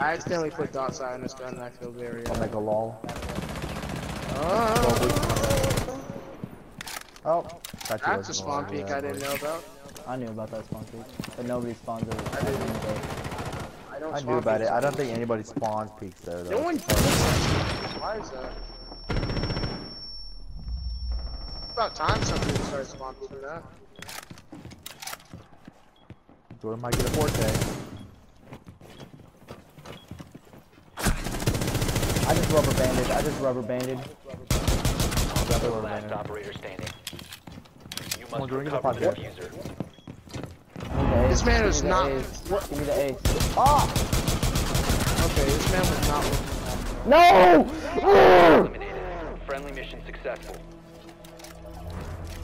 I accidentally put dot sight on this gun and I feel very. Uh, Omega a lol. Oh. Oh. That's a spawn oh, peek I didn't know about. I knew about that spawn peek, but nobody spawns it. I didn't. I, don't I knew about it. I don't think anybody spawns peaks there though. No one. Why is that? About time somebody started spawn peeking that. Jordan might get a 4K. Just rubber banded. Got the rubber Last operator standing. You must Jordan, recover the the fuck defuser. Give me the This man Give is not- what- Give me the ace. Ah! Okay, this man was not looking. No! Eliminated. Friendly mission successful.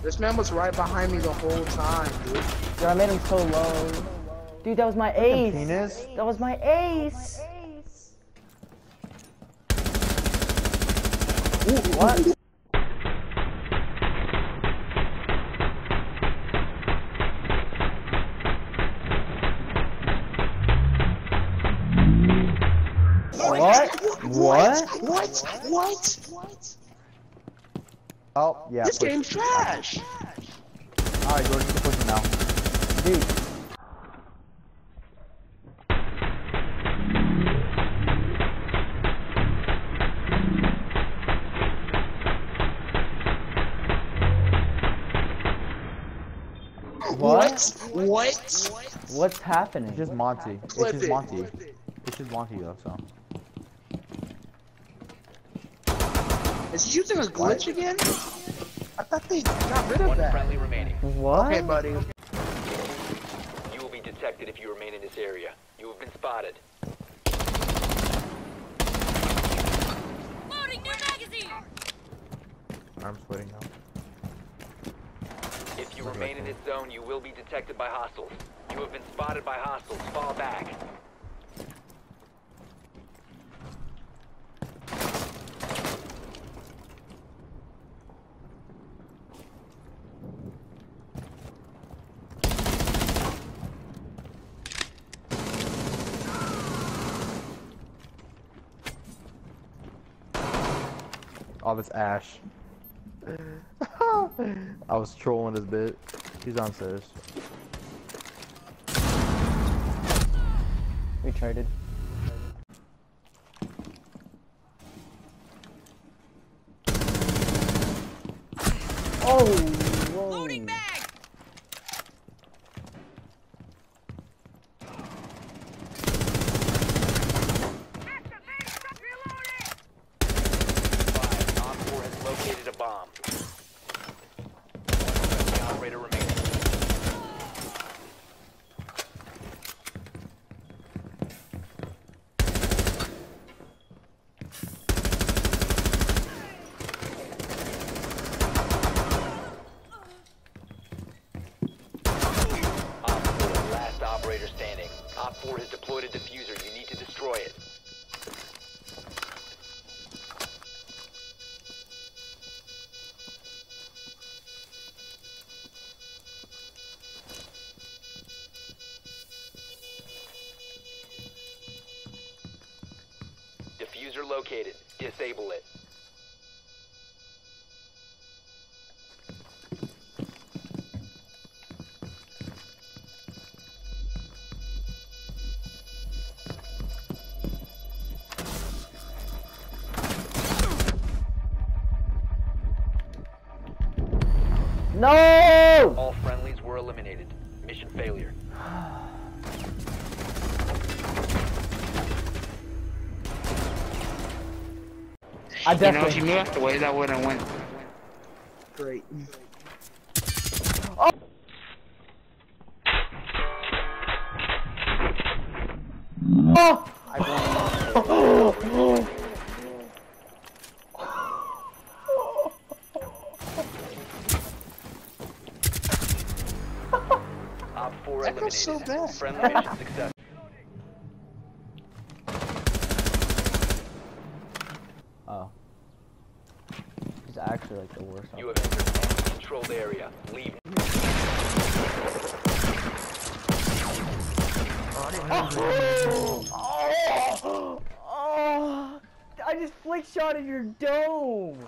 This man was right behind me the whole time, dude. Dude, I made him so low. Dude, that was my ace. Penis. That was my ace. Ooh, what? What? What? What? What? What? Oh, yeah. This push. game's trash. Alright, Jordan, you can push him now. Dude. What? What? What's happening? It's just Monty. It's Clip just it. Monty. It's just Monty though, so. Is he using a glitch again? I thought they got rid of One that. friendly remaining. What? Okay, buddy. You will be detected if you remain in this area. You have been spotted. Loading new magazine! I'm sweating now. If you remain in this zone, you will be detected by hostiles. You have been spotted by hostiles. Fall back. Oh, this Ash. I was trolling this bit. He's on stairs. We traded. Oh, whoa. Loading bag! Five. Op 4 has located a bomb. One friendly operator remaining. Op 4, last operator standing. Op 4 has deployed a defuser. You need to destroy it. Defuser located. Disable it. No! All friendlies were eliminated. Mission failure. I definitely. You know, if you moved the way that would have went. Great. Oh! Op 4 That eliminated. so bad. Friendly mission success. Oh. He's actually like the worst. You have entered an controlled area. Leave. Oh! oh, I just flick shot at your dome.